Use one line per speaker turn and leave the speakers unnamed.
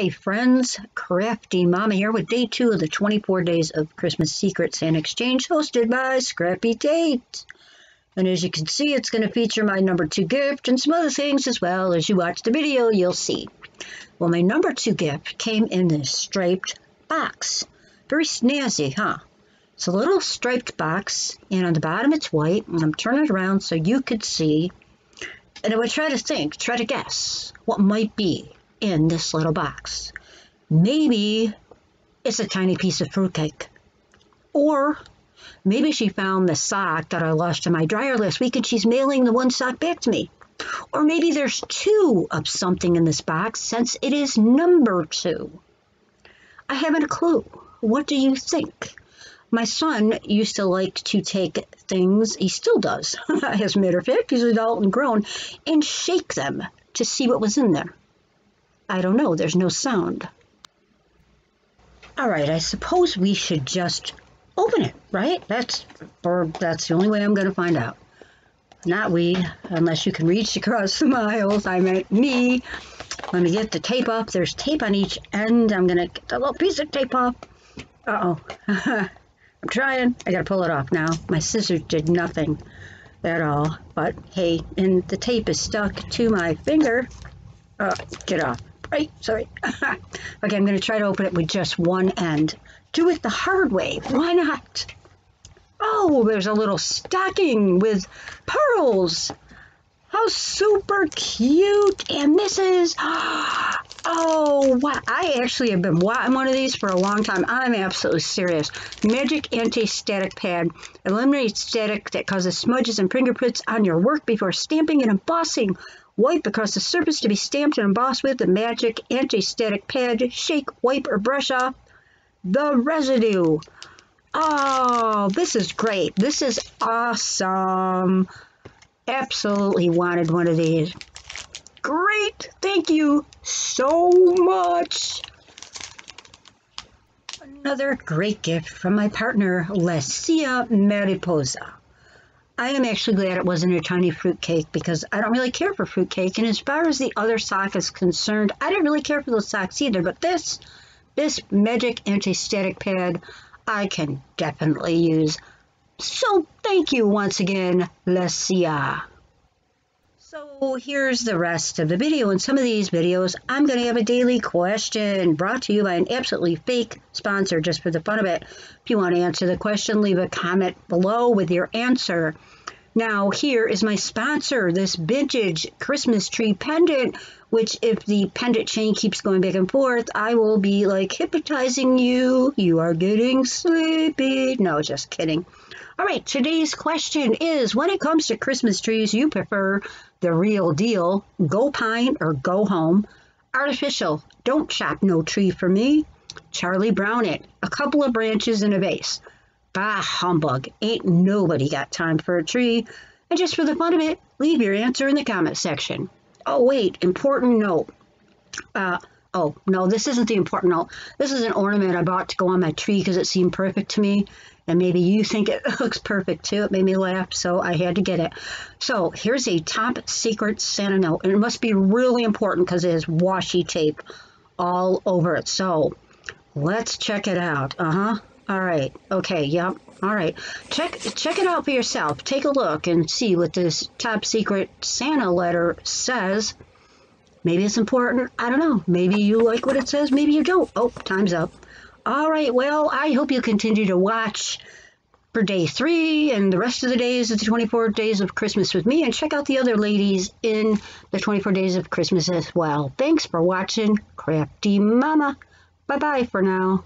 Hi friends, Crafty Mama here with day two of the 24 Days of Christmas Secret Santa Exchange hosted by Scrappy Tate. And as you can see, it's going to feature my number two gift and some other things as well. As you watch the video, you'll see. Well, my number two gift came in this striped box. Very snazzy, huh? It's a little striped box, and on the bottom it's white, and I'm turning it around so you could see. And I would try to think, try to guess what might be in this little box. Maybe it's a tiny piece of fruitcake. Or maybe she found the sock that I lost in my dryer last week and she's mailing the one sock back to me. Or maybe there's two of something in this box since it is number two. I haven't a clue. What do you think? My son used to like to take things, he still does, as a matter of fact, he's adult and grown, and shake them to see what was in there. I don't know, there's no sound. All right, I suppose we should just open it, right? That's or that's the only way I'm going to find out. Not we, unless you can reach across the miles. I meant me. Let me get the tape up. There's tape on each end. I'm going to get the little piece of tape off. Uh-oh. I'm trying. I got to pull it off now. My scissors did nothing at all. But, hey, and the tape is stuck to my finger. Oh, get off. Right, sorry. okay, I'm going to try to open it with just one end. Do it the hard way. Why not? Oh, there's a little stocking with pearls. How super cute. And this is, oh, oh, wow. I actually have been wanting one of these for a long time. I'm absolutely serious. Magic Anti-Static Pad eliminates static that causes smudges and fingerprints on your work before stamping and embossing. Wipe across the surface to be stamped and embossed with the magic anti-static pad. Shake, wipe, or brush off the residue. Oh, this is great. This is awesome. Absolutely wanted one of these. Great. Thank you so much. Another great gift from my partner, Lesia Mariposa. I am actually glad it wasn't a tiny fruitcake because I don't really care for fruitcake. And as far as the other sock is concerned, I didn't really care for those socks either. But this, this Magic Anti-Static Pad, I can definitely use. So thank you once again, Lesia. So here's the rest of the video. In some of these videos, I'm going to have a daily question brought to you by an absolutely fake sponsor just for the fun of it. If you want to answer the question, leave a comment below with your answer. Now, here is my sponsor, this vintage Christmas tree pendant, which if the pendant chain keeps going back and forth, I will be like hypnotizing you. You are getting sleepy. No, just kidding. All right, today's question is, when it comes to Christmas trees, you prefer the real deal, go pine or go home, artificial, don't chop no tree for me, Charlie Brown it, a couple of branches in a vase. Bah, humbug. Ain't nobody got time for a tree. And just for the fun of it, leave your answer in the comment section. Oh, wait, important note. Uh, oh, no, this isn't the important note. This is an ornament I bought to go on my tree because it seemed perfect to me. And maybe you think it looks perfect too. It made me laugh, so I had to get it. So here's a top secret Santa note. And it must be really important because it has washi tape all over it. So let's check it out. Uh-huh. All right. Okay. Yep. All right. Check check it out for yourself. Take a look and see what this top secret Santa letter says. Maybe it's important. I don't know. Maybe you like what it says. Maybe you don't. Oh, time's up. All right. Well, I hope you continue to watch for day three and the rest of the days of the 24 days of Christmas with me and check out the other ladies in the 24 days of Christmas as well. Thanks for watching. Crafty Mama. Bye-bye for now.